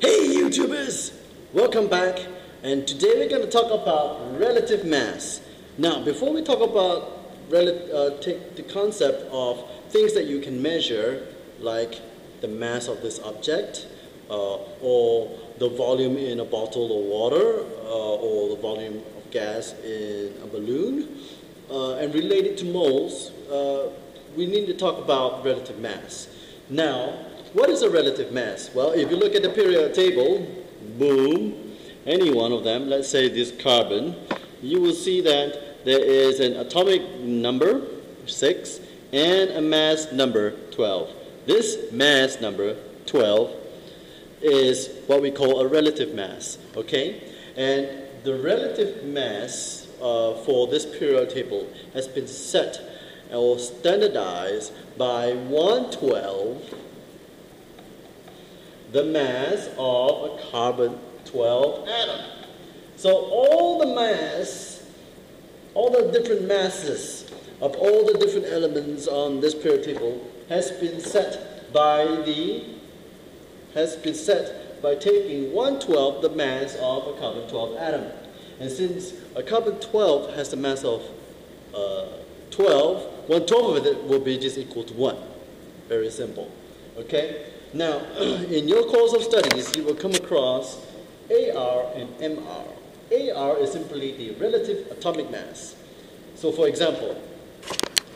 Hey YouTubers! Welcome back and today we're going to talk about relative mass. Now before we talk about uh, take the concept of things that you can measure like the mass of this object uh, or the volume in a bottle of water uh, or the volume of gas in a balloon uh, and related to moles, uh, we need to talk about relative mass. Now, what is a relative mass? Well, if you look at the periodic table, boom, any one of them, let's say this carbon, you will see that there is an atomic number, 6, and a mass number, 12. This mass number, 12, is what we call a relative mass, okay? And the relative mass uh, for this periodic table has been set or standardized by 112 the mass of a carbon 12 atom. So all the mass, all the different masses of all the different elements on this periodic table has been set by the has been set by taking 112 the mass of a carbon 12 atom. And since a carbon 12 has the mass of uh, 12, 112 of it will be just equal to 1. Very simple. Okay? Now, in your course of studies, you will come across AR and MR. AR is simply the relative atomic mass. So for example,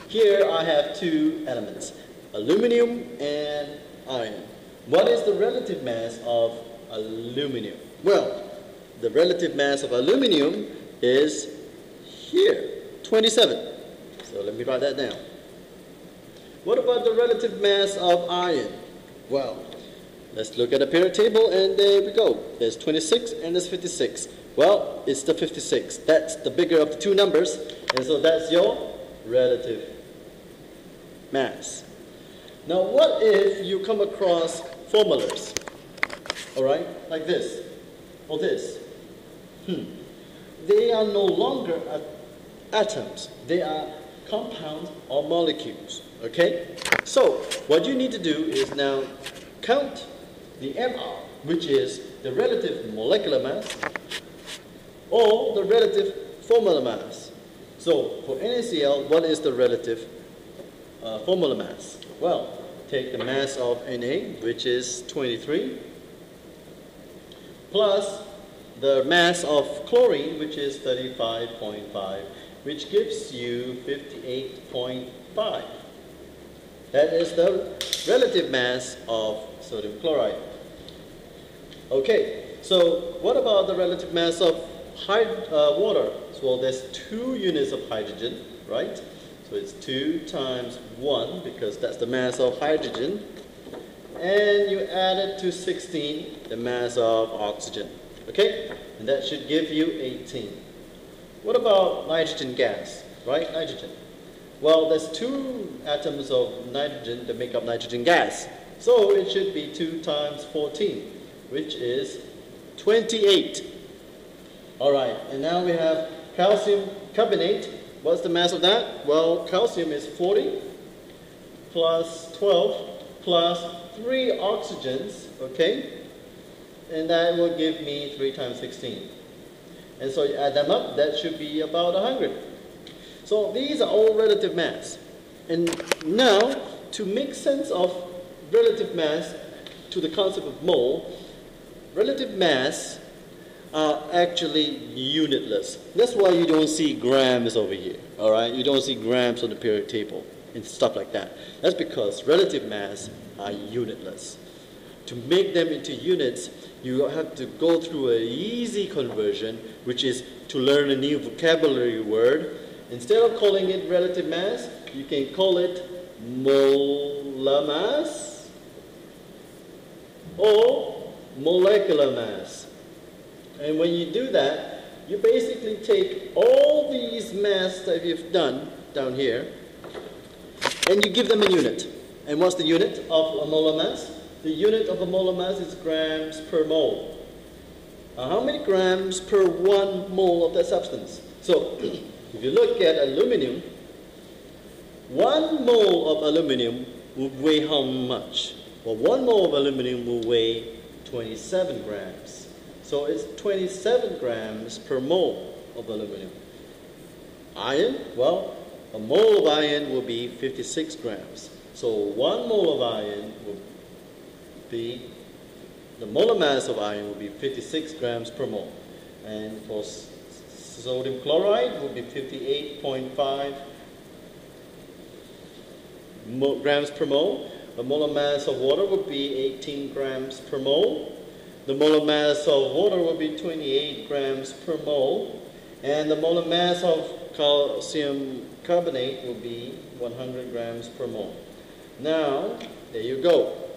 here I have two elements, aluminum and iron. What is the relative mass of aluminum? Well, the relative mass of aluminum is here, 27. So let me write that down. What about the relative mass of iron? Well, let's look at a periodic table and there we go. There's 26 and there's 56. Well, it's the 56. That's the bigger of the two numbers. And so that's your relative mass. Now what if you come across formulas? Alright, like this, or this. Hmm. They are no longer atoms. They are compounds or molecules. Okay? So, what you need to do is now count the MR, which is the relative molecular mass, or the relative formula mass. So, for NaCl, what is the relative uh, formula mass? Well, take the mass of Na, which is 23, plus the mass of chlorine, which is 35.5, which gives you 58.5. That is the relative mass of sodium chloride. Okay, so what about the relative mass of uh, water? So, well, there's two units of hydrogen, right? So it's 2 times 1 because that's the mass of hydrogen. And you add it to 16, the mass of oxygen. Okay? And that should give you 18. What about nitrogen gas, right? Nitrogen. Well, there's two atoms of nitrogen that make up nitrogen gas. So it should be 2 times 14, which is 28. All right, and now we have calcium carbonate. What's the mass of that? Well, calcium is 40 plus 12 plus 3 oxygens, okay? And that will give me 3 times 16. And so you add them up, that should be about 100. So these are all relative mass. And now, to make sense of relative mass to the concept of mole, relative mass are actually unitless. That's why you don't see grams over here, all right? You don't see grams on the periodic table and stuff like that. That's because relative mass are unitless. To make them into units, you have to go through an easy conversion, which is to learn a new vocabulary word Instead of calling it relative mass, you can call it molar mass or molecular mass. And when you do that, you basically take all these mass that you've done down here and you give them a unit. And what's the unit of a molar mass? The unit of a molar mass is grams per mole. Now, how many grams per one mole of that substance? So If you look at aluminum, one mole of aluminum will weigh how much? Well, one mole of aluminum will weigh 27 grams. So it's 27 grams per mole of aluminum. Iron, well, a mole of iron will be 56 grams. So one mole of iron will be, the molar mass of iron will be 56 grams per mole. And for sodium chloride will be 58.5 grams per mole. The molar mass of water would be 18 grams per mole. The molar mass of water would be 28 grams per mole. And the molar mass of calcium carbonate will be 100 grams per mole. Now, there you go.